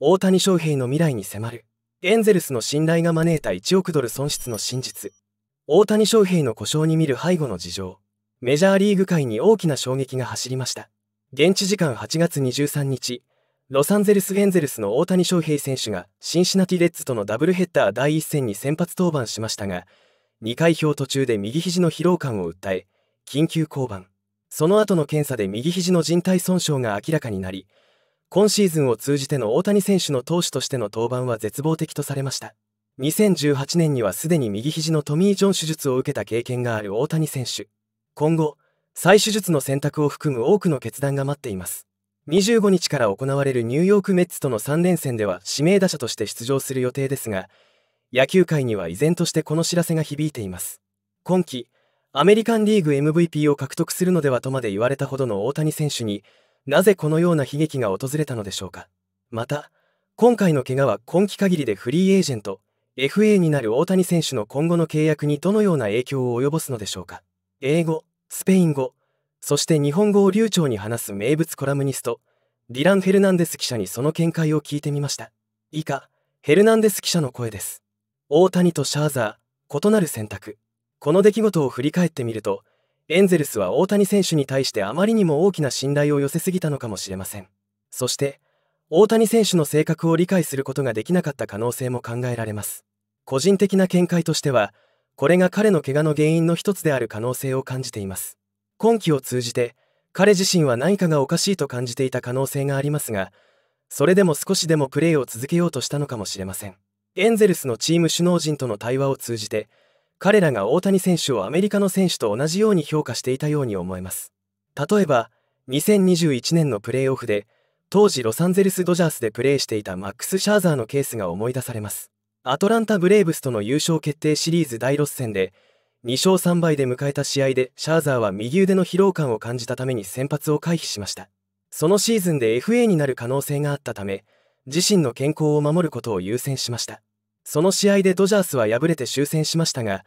大谷翔平の未来に迫る。エンゼルスの信頼が招いた1億ドル損失の真実。大谷翔平の故障に見る背後の事情。メジャーリーグ界に大きな衝撃が走りました。現地時間8月23日ロサンゼルス・エンゼルスの大谷翔平選手がシンシナティレッズとのダブルヘッダー第1戦に先発登板しましたが2回表途中で右肘の疲労感を訴え緊急降板。その後の検査で右肘の靭帯損傷が明らかになり今シーズンを通じての大谷選手の投手としての登板は絶望的とされました。2018年にはすでに右肘のトミー・ジョン手術を受けた経験がある大谷選手。今後再手術の選択を含む多くの決断が待っています。25日から行われるニューヨークメッツとの3連戦では指名打者として出場する予定ですが、野球界には依然としてこの知らせが響いています。今季、アメリカンリーグ MVP を獲得するのではとまで言われたほどの大谷選手になぜこのような悲劇が訪れたのでしょうか。また、今回の怪我は今季限りでフリーエージェント、FA になる大谷選手の今後の契約にどのような影響を及ぼすのでしょうか。英語、スペイン語、そして日本語を流暢に話す名物コラムニスト、ディラン・フェルナンデス記者にその見解を聞いてみました。以下、ヘルナンデス記者の声です。大谷とシャーザー、異なる選択。この出来事を振り返ってみると、エンゼルスは大谷選手に対してあまりにも大きな信頼を寄せすぎたのかもしれません。そして、大谷選手の性格を理解することができなかった可能性も考えられます。個人的な見解としては、これが彼の怪我の原因の一つである可能性を感じています。今季を通じて、彼自身は何かがおかしいと感じていた可能性がありますが、それでも少しでもプレーを続けようとしたのかもしれません。エンゼルスのチーム首脳陣との対話を通じて、彼らが大谷選手をアメリカの選手と同じように評価していたように思えます。例えば、2021年のプレーオフで、当時ロサンゼルス・ドジャースでプレーしていたマックス・シャーザーのケースが思い出されます。アトランタ・ブレーブスとの優勝決定シリーズ第6戦で、2勝3敗で迎えた試合でシャーザーは右腕の疲労感を感じたために先発を回避しましたそのシーズンで FA になる可能性があったため自身の健康を守ることを優先しましたその試合でドジャースは敗れて終戦しましたが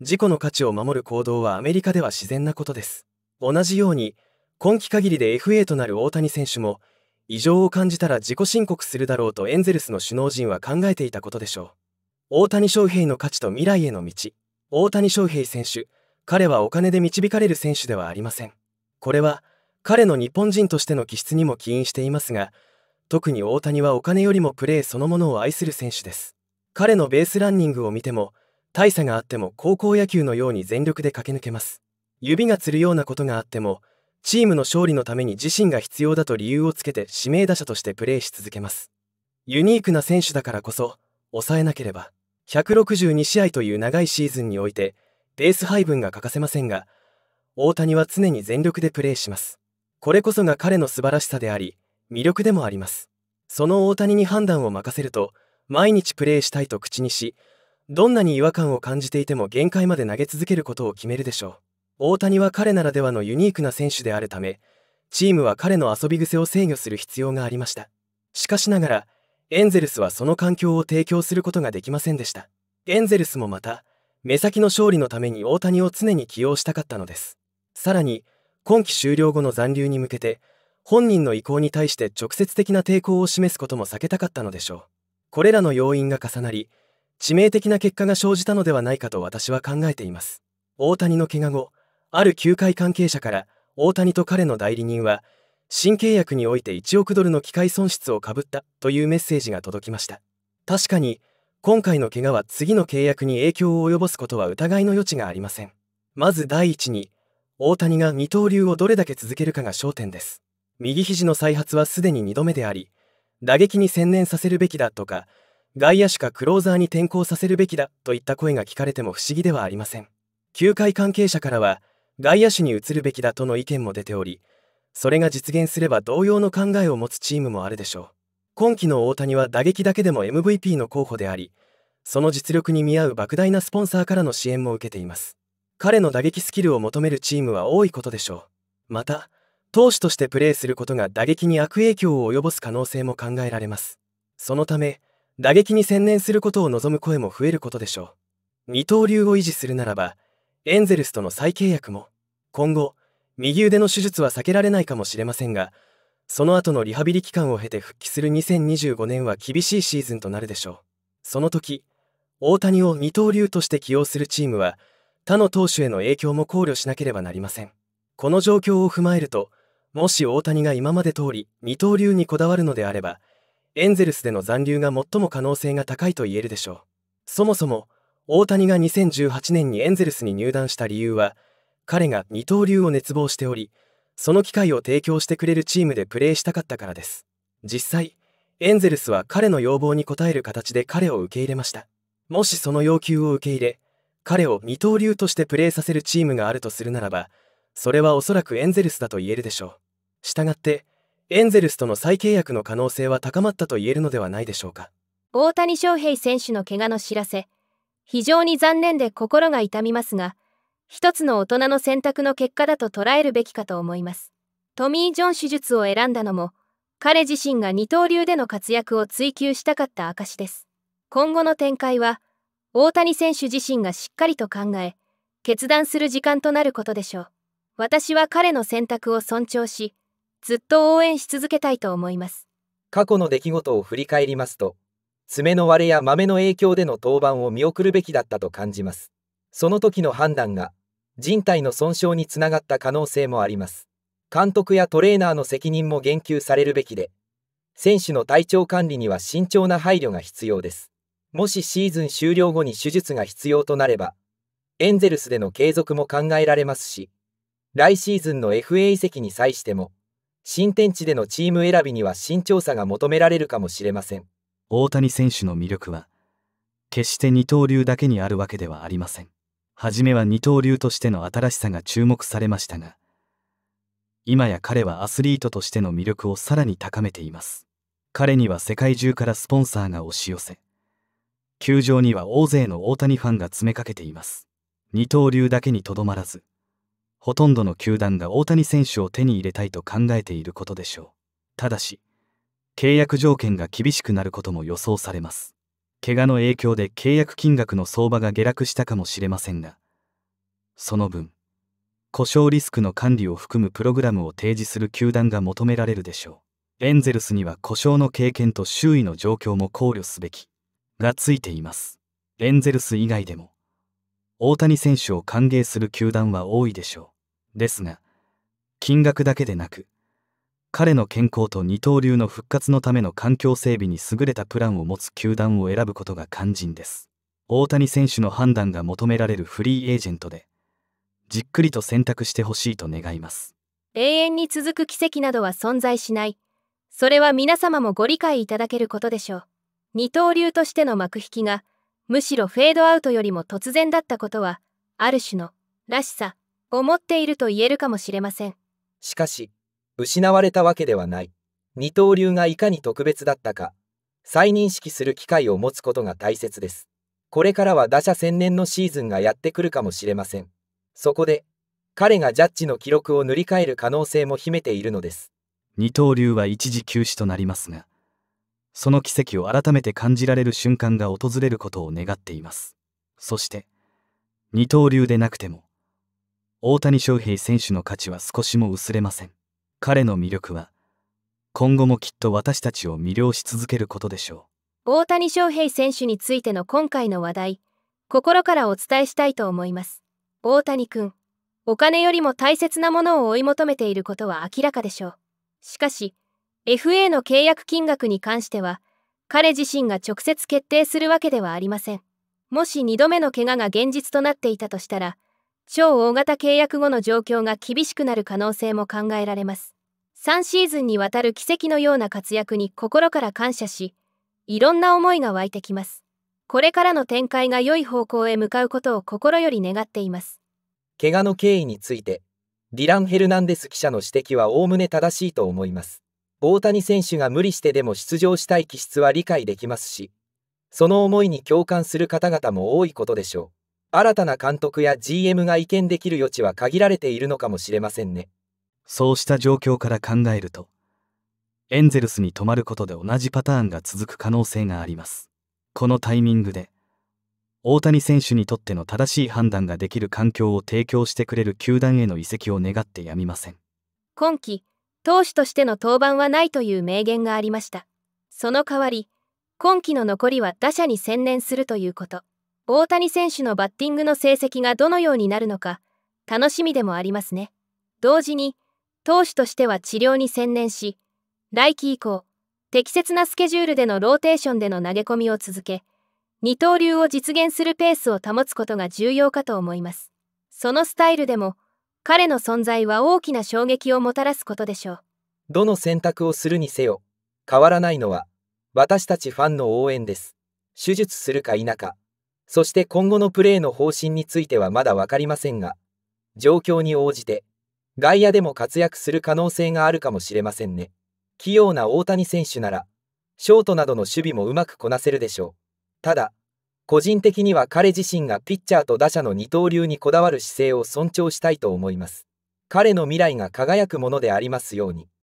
自己の価値を守る行動はアメリカでは自然なことです同じように今季限りで FA となる大谷選手も異常を感じたら自己申告するだろうとエンゼルスの首脳陣は考えていたことでしょう大谷翔平の価値と未来への道大谷翔平選手、彼はお金で導かれる選手ではありません。これは彼の日本人としての気質にも起因していますが、特に大谷はお金よりもプレーそのものを愛する選手です。彼のベースランニングを見ても、大差があっても高校野球のように全力で駆け抜けます。指がつるようなことがあっても、チームの勝利のために自身が必要だと理由をつけて指名打者としてプレーし続けます。ユニークな選手だからこそ、抑えなければ。162試合という長いシーズンにおいて、ベース配分が欠かせませんが、大谷は常に全力でプレーします。これこそが彼の素晴らしさであり、魅力でもあります。その大谷に判断を任せると、毎日プレーしたいと口にし、どんなに違和感を感じていても限界まで投げ続けることを決めるでしょう。大谷は彼ならではのユニークな選手であるため、チームは彼の遊び癖を制御する必要がありました。しかしながら、エンゼルスはその環境を提供することができませんでした。エンゼルスもまた、目先の勝利のために大谷を常に起用したかったのです。さらに、今季終了後の残留に向けて、本人の意向に対して直接的な抵抗を示すことも避けたかったのでしょう。これらの要因が重なり、致命的な結果が生じたのではないかと私は考えています。大谷の怪我後、ある球界関係者から、大谷と彼の代理人は、新契約において1億ドルの機械損失をかぶったというメッセージが届きました。確かに今回の怪我は次の契約に影響を及ぼすことは疑いの余地がありません。まず第一に大谷が二刀流をどれだけ続けるかが焦点です。右肘の再発はすでに2度目であり打撃に専念させるべきだとか外野手かクローザーに転向させるべきだといった声が聞かれても不思議ではありません。球界関係者からは外野手に移るべきだとの意見も出ておりそれが実現すれば同様の考えを持つチームもあるでしょう。今季の大谷は打撃だけでも MVP の候補でありその実力に見合う莫大なスポンサーからの支援も受けています。彼の打撃スキルを求めるチームは多いことでしょう。また投手としてプレーすることが打撃に悪影響を及ぼす可能性も考えられます。そのため打撃に専念することを望む声も増えることでしょう。二刀流を維持するならばエンゼルスとの再契約も今後右腕の手術は避けられないかもしれませんがその後のリハビリ期間を経て復帰する2025年は厳しいシーズンとなるでしょう。その時大谷を二刀流として起用するチームは他の投手への影響も考慮しなければなりません。この状況を踏まえるともし大谷が今まで通り二刀流にこだわるのであればエンゼルスでの残留が最も可能性が高いと言えるでしょう。そもそも大谷が2018年にエンゼルスに入団した理由は彼が二刀流を熱望しておりその機会を提供してくれるチームでプレーしたかったからです。実際エンゼルスは彼の要望に応える形で彼を受け入れました。もしその要求を受け入れ彼を二刀流としてプレーさせるチームがあるとするならばそれはおそらくエンゼルスだと言えるでしょう。したがってエンゼルスとの再契約の可能性は高まったと言えるのではないでしょうか。大谷翔平選手の怪我の知らせ。非常に残念で心が痛みますが一つの大人の選択の結果だと捉えるべきかと思います。トミー・ジョン手術を選んだのも彼自身が二刀流での活躍を追求したかった証です。今後の展開は大谷選手自身がしっかりと考え決断する時間となることでしょう。私は彼の選択を尊重しずっと応援し続けたいと思います。過去の出来事を振り返りますと爪の割れや豆の影響での登板を見送るべきだったと感じます。その時の判断が人体の損傷につながった可能性もあります。監督やトレーナーの責任も言及されるべきで選手の体調管理には慎重な配慮が必要です。もしシーズン終了後に手術が必要となればエンゼルスでの継続も考えられますし来シーズンの FA 移籍に際しても新天地でのチーム選びには慎重さが求められるかもしれません。大谷選手の魅力は決して二刀流だけにあるわけではありません。初めは二刀流としての新しさが注目されましたが今や彼はアスリートとしての魅力をさらに高めています。彼には世界中からスポンサーが押し寄せ球場には大勢の大谷ファンが詰めかけています。二刀流だけにとどまらずほとんどの球団が大谷選手を手に入れたいと考えていることでしょう。ただし契約条件が厳しくなることも予想されます。怪我の影響で契約金額の相場が下落したかもしれませんがその分故障リスクの管理を含むプログラムを提示する球団が求められるでしょう。エンゼルスには故障の経験と周囲の状況も考慮すべきがついています。エンゼルス以外でも大谷選手を歓迎する球団は多いでしょう。ですが金額だけでなく彼の健康と二刀流の復活のための環境整備に優れたプランを持つ球団を選ぶことが肝心です。大谷選手の判断が求められるフリーエージェントでじっくりと選択してほしいと願います。永遠に続く奇跡などは存在しない。それは皆様もご理解いただけることでしょう。二刀流としての幕引きがむしろフェードアウトよりも突然だったことはある種のらしさを持っていると言えるかもしれません。しかし失われたわけではない。二刀流がいかに特別だったか再認識する機会を持つことが大切です。これからは打者専念のシーズンがやってくるかもしれません。そこで彼がジャッジの記録を塗り替える可能性も秘めているのです。二刀流は一時休止となりますがその奇跡を改めて感じられる瞬間が訪れることを願っています。そして二刀流でなくても大谷翔平選手の価値は少しも薄れません。彼の魅力は今後もきっと私たちを魅了し続けることでしょう。大谷翔平選手についての今回の話題心からお伝えしたいと思います。大谷君お金よりも大切なものを追い求めていることは明らかでしょう。しかし FA の契約金額に関しては彼自身が直接決定するわけではありませんもし2度目の怪我が現実となっていたとしたら超大型契約後の状況が厳しくなる可能性も考えられます。3シーズンにわたる奇跡のような活躍に心から感謝し、いろんな思いが湧いてきます。これからの展開が良い方向へ向かうことを心より願っています。怪我の経緯について、ディラン・ヘルナンデス記者の指摘はおおむね正しいと思います。大谷選手が無理してでも出場したい気質は理解できますし、その思いに共感する方々も多いことでしょう。新たな監督や GM が意見できる余地は限られているのかもしれませんね。そうした状況から考えると、エンゼルスに泊まることで同じパターンが続く可能性があります。このタイミングで、大谷選手にとっての正しい判断ができる環境を提供してくれる球団への移籍を願ってやみません。今季、投手としての登板はないという明言がありました。その代わり今季の残りは打者に専念するということ。大谷選手のバッティングの成績がどのようになるのか楽しみでもありますね。同時に投手としては治療に専念し来季以降適切なスケジュールでのローテーションでの投げ込みを続け二刀流を実現するペースを保つことが重要かと思います。そのスタイルでも彼の存在は大きな衝撃をもたらすことでしょう。どの選択をするにせよ変わらないのは私たちファンの応援です。手術するか否か。そして今後のプレーの方針についてはまだ分かりませんが状況に応じて外野でも活躍する可能性があるかもしれませんね。器用な大谷選手ならショートなどの守備もうまくこなせるでしょう。ただ個人的には彼自身がピッチャーと打者の二刀流にこだわる姿勢を尊重したいと思います。彼の未来が輝くものでありますように。